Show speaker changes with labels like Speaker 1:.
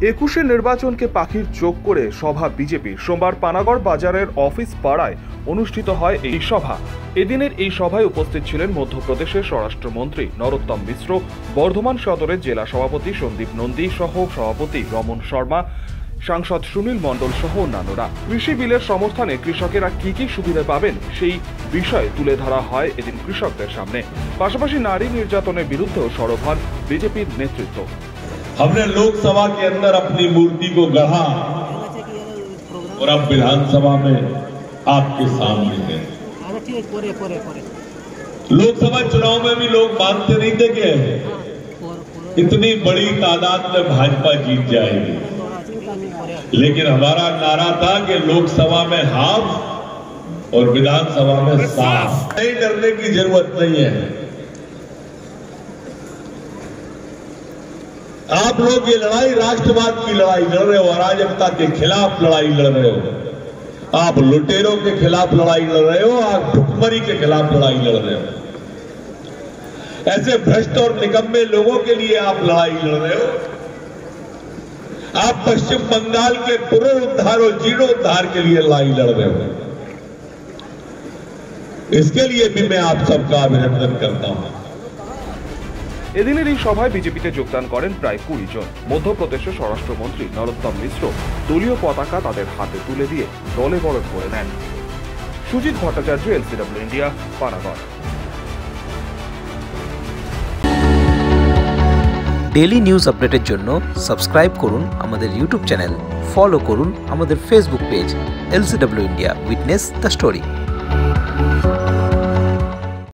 Speaker 1: একুশে নির্বাচনকে পাখির চোখ করে সভা বিজেপি। সোমবার পানাগড় বাজারের অফিস পাড়ায় অনুষ্ঠিত হয় এই সভা। এদিনের এই সভায় উপস্থিত ছিলেন মধ্যপ্রদেশের স্বরাষ্ট্রমন্ত্রী নরোত্তম মিশ্র, বর্ধমান সদরের জেলা সভাপতি সন্দীপ নন্দী সহ সভাপতি রমন শর্মা, সাংসদ সুনীল মণ্ডল সহ অন্যান্যরা। কৃষি বিলের সমর্থনে কৃষকেরা কি কি সুবিধা পাবেন সেই বিষয়ে তুলে ধরা হয় এদিন কৃষকদের সামনে। পাশাপাশি নারী নির্যাতনের বিরুদ্ধেও সরব হন বিজেপির নেতৃত্ব।
Speaker 2: हमने लोकसभा के अंदर अपनी मूर्ति को गढ़ा। और अब विधानसभा में आपके सामने है। लोकसभा चुनाव में भी लोग मानते नहीं थे कि इतनी बड़ी तादाद में भाजपा जीत जाएगी। लेकिन हमारा नारा था कि लोकसभा में हाफ़ और विधानसभा में साफ़। नहीं डरने की ज़रूरत नहीं है। आप लोग ये लड़ाई राष्ट्रवाद की लड़ाई लड़ रहे हो, अराजकता के खिलाफ लड़ाई लड़ रहे हो। आप लुटेरों के खिलाफ लड़ाई लड़ रहे हो, आप भुखमरी के खिलाफ लड़ाई लड़ रहे हो। ऐसे भ्रष्ट और निकम्मे लोगों के लिए आप लड़ाई लड़ रहे हो। आप पश्चिम बंगाल के पुनरुद्धार और जीर्णोद्धार के लिए लड़ाई लड़ रहे हो। इसके लिए भी मैं आप सबका अभिनंदन करता हूँ।
Speaker 1: এদিনের এই সভায় বিজেপিতে যোগদান করেন প্রায় কুড়ি জন। মধ্যপ্রদেশের স্বরাষ্ট্রমন্ত্রী নরোত্তম মিশ্র দলীয় পতাকা তাদের হাতে তুলে দিয়ে দলে বরণ করে নেন। Sujit Bhattacharya, LCW India, Panagarh.
Speaker 3: Daily news আপডেটের জন্য সাবস্ক্রাইব করুন আমাদের ইউটিউব চ্যানেল, ফলো করুন আমাদের Facebook page, LCW India, witness the story.